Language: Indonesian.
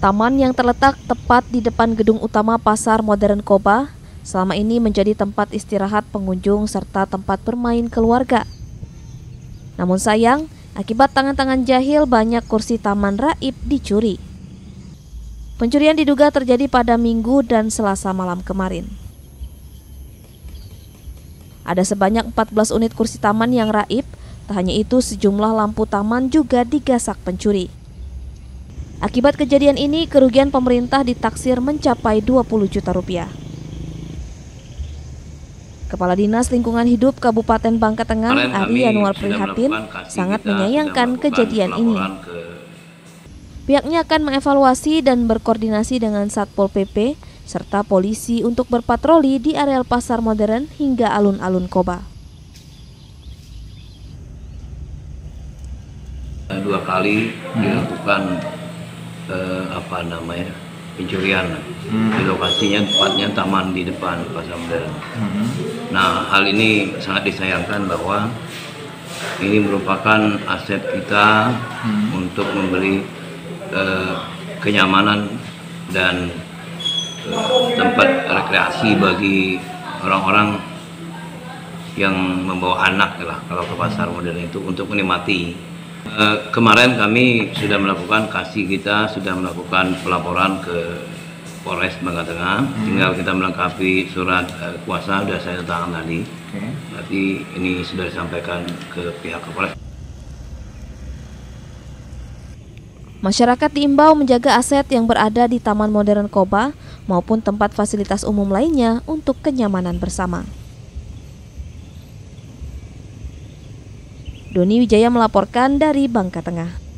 Taman yang terletak tepat di depan gedung utama Pasar Modern Koba selama ini menjadi tempat istirahat pengunjung serta tempat bermain keluarga. Namun sayang, akibat tangan-tangan jahil banyak kursi taman raib dicuri. Pencurian diduga terjadi pada Minggu dan Selasa malam kemarin. Ada sebanyak 14 unit kursi taman yang raib, tak hanya itu sejumlah lampu taman juga digasak pencuri. Akibat kejadian ini, kerugian pemerintah ditaksir mencapai 20 juta rupiah. Kepala Dinas Lingkungan Hidup Kabupaten Bangka Tengah, Ari Yanuar Prihatin, sangat menyayangkan kejadian ini. Ke... Pihaknya akan mengevaluasi dan berkoordinasi dengan Satpol PP serta polisi untuk berpatroli di areal pasar modern hingga alun-alun Koba. Dua kali dilakukan eh, apa namanya pencurian hmm. di lokasinya tepatnya taman di depan pasar modern. Hmm. Nah hal ini sangat disayangkan bahwa ini merupakan aset kita hmm. untuk membeli eh, kenyamanan dan eh, tempat rekreasi bagi orang-orang yang membawa anak lah kalau ke pasar modern itu untuk menikmati Eh, kemarin kami sudah melakukan kasih kita sudah melakukan pelaporan ke Polres Bangka Tengah. Hmm. Tinggal kita melengkapi surat uh, kuasa sudah saya tangan tadi. Okay. Berarti ini sudah disampaikan ke pihak Polres. Masyarakat diimbau menjaga aset yang berada di Taman Modern Koba maupun tempat fasilitas umum lainnya untuk kenyamanan bersama. Doni Wijaya melaporkan dari Bangka Tengah.